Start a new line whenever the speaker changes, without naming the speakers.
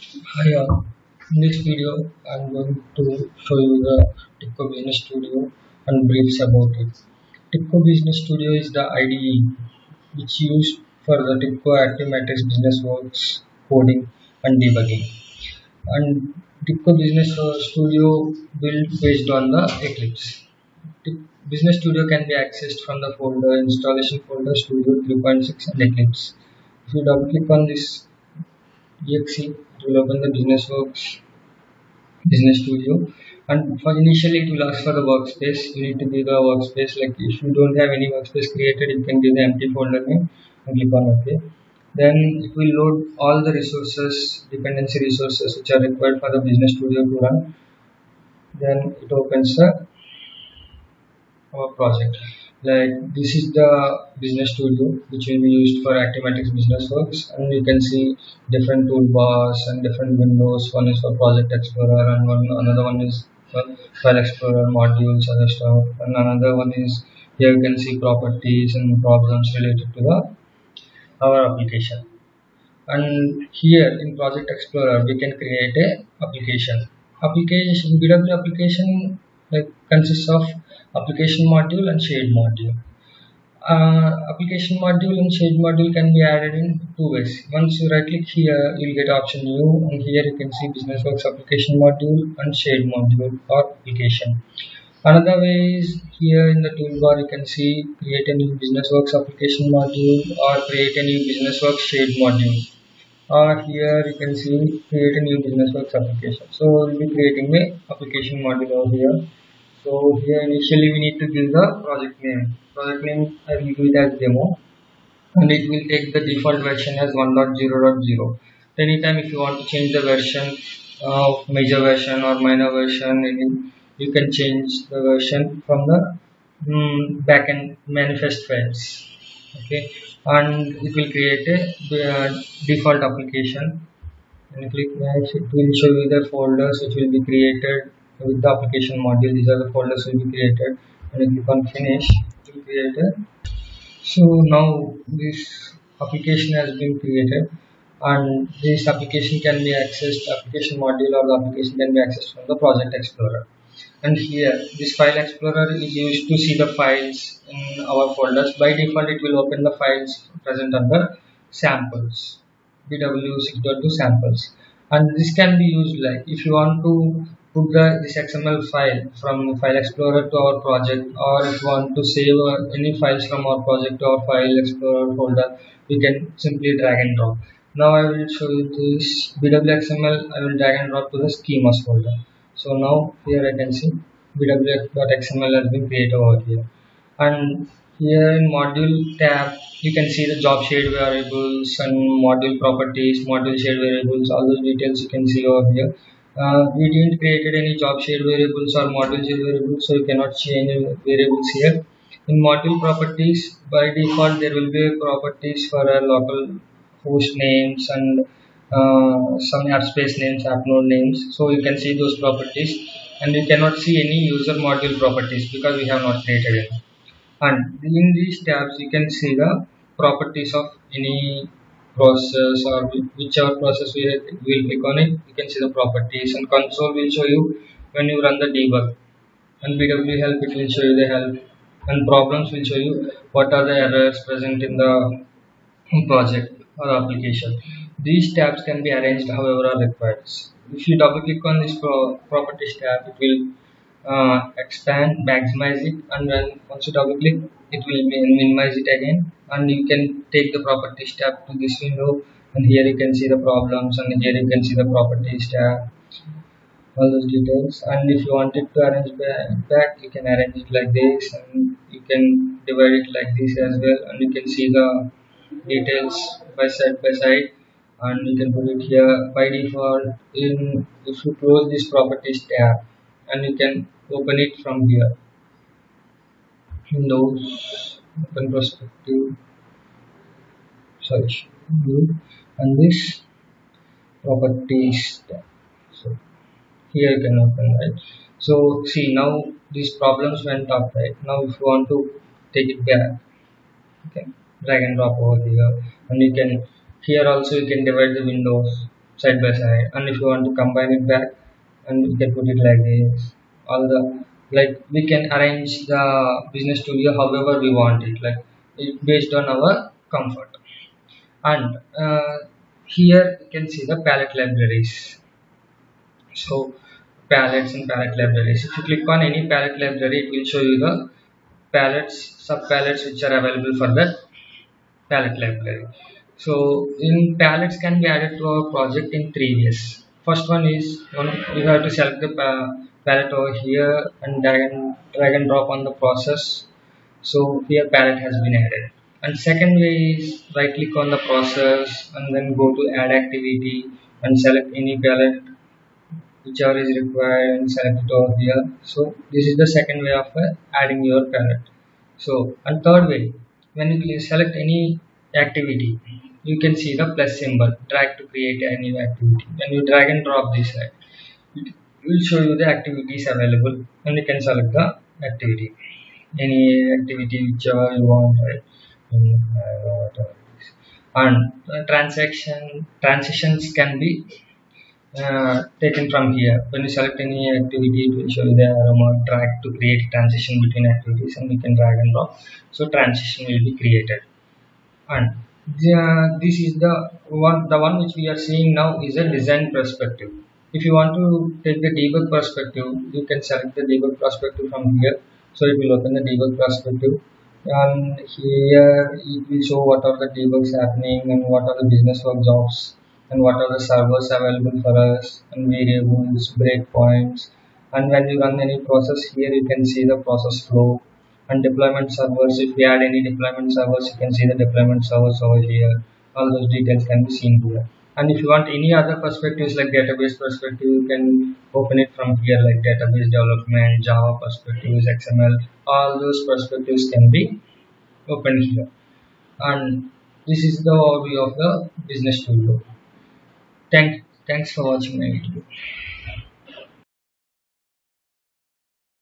Hi all. In this video, I'm going to show you the TIBCO Business Studio and briefs about it. TIBCO Business Studio is the IDE which used for the TIBCO Active Matrix Business Works coding and debugging. And TIBCO Business Studio built based on the Eclipse. Tip- Business Studio can be accessed from the folder installation folder Studio 3.6 and Eclipse. If you double click on this exe it will open the business works business studio. And for initially it will ask for the workspace. You need to give the workspace. Like if you don't have any workspace created you can give the empty folder name and click on ok. Then it will load all the resources dependency resources which are required for the business studio to run. Then it opens the our project like this is the business studio which will be used for Active Matrix business works. And you can see different toolbars and different windows. One is for project explorer and one another one is for file explorer modules other stuff. And another one is here you can see properties and problems related to the our application. And here in project explorer we can create a application. Application bw application like consists of application module and shared module. Uh, application module and shared module can be added in two ways. Once you right click here you'll get option new and here you can see businessworks application module and shared module or application. Another way is here in the toolbar you can see create a new businessworks application module or create a new businessworks shared module. Or here you can see create a new businessworks application. So we'll be creating a application module over here so here initially we need to give the project name. Project name i will give it as demo. And it will take the default version as 1.0.0 anytime if you want to change the version of major version or minor version you can change the version from the um, backend manifest files. Okay? And it will create a uh, default application. And click next it will show you the folders which will be created with the application module these are the folders will be created. And you click on finish it will create a so now this application has been created. And this application can be accessed application module or the application can be accessed from the project explorer. And here this file explorer is used to see the files in our folders. By default it will open the files present under samples. Bw6.2 samples. And this can be used like if you want to put the this xml file from file explorer to our project or if you want to save uh, any files from our project to our file explorer folder you can simply drag and drop. Now i will show you this bw.xml i will drag and drop to the schemas folder. So now here I can see bw.xml has been created over here. And here in module tab you can see the job shared variables and module properties module shared variables all those details you can see over here uh, we didn't created any job shared variables or module shared variables so you cannot change variables here in module properties by default there will be properties for local host names and uh, some app space names, app node names. So you can see those properties and you cannot see any user module properties because we have not created it. And in these tabs you can see the properties of any process or whichever process we will click on it. You can see the properties and console will show you when you run the debug. And bw help it will show you the help and problems will show you what are the errors present in the project or application. These tabs can be arranged however are required. If you double click on this pro properties tab, it will uh, expand, maximize it, and then once you double click, it will minimize it again. And you can take the properties tab to this window, and here you can see the problems, and here you can see the properties tab, all those details. And if you wanted to arrange that, you can arrange it like this, and you can divide it like this as well, and you can see the details by side by side and you can put it here by default in if you close this properties tab and you can open it from here. Windows open perspective sorry and this properties so here you can open right? So see now these problems went up right? Now if you want to take it back okay drag and drop over here and you can here also you can divide the windows side by side. And if you want to combine it back and you can put it like this. All the like we can arrange the business studio however we want it like based on our comfort. And uh, here you can see the palette libraries. So palettes and palette libraries. If you click on any palette library it will show you the palettes sub palettes which are available for that palette library. So in palettes can be added to our project in three ways first one is you have to select the palette over here and drag and drag and drop on the process. So here palette has been added. And second way is right click on the process and then go to add activity and select any palette whichever is required and select it over here. So this is the second way of uh, adding your palette. So and third way when you select any activity you can see the plus symbol drag to create a new activity. When you drag and drop this side it will show you the activities available and you can select the activity. Any activity whichever you want right? And uh, transaction transitions can be uh, taken from here. When you select any activity it will show you the arrow drag to create transition between activities and you can drag and drop. So transition will be created. And this is the one the one which we are seeing now is a design perspective. If you want to take the debug perspective you can select the debug perspective from here. So it will open the debug perspective. And here it will show what are the debugs happening and what are the business work jobs and what are the servers available for us and variables breakpoints. And when you run any process here you can see the process flow and deployment servers if we add any deployment servers you can see the deployment servers over here. All those details can be seen here. And if you want any other perspectives like database perspective you can open it from here like database development java perspectives xml all those perspectives can be opened here. And this is the overview of the business studio. Thank thanks for watching my video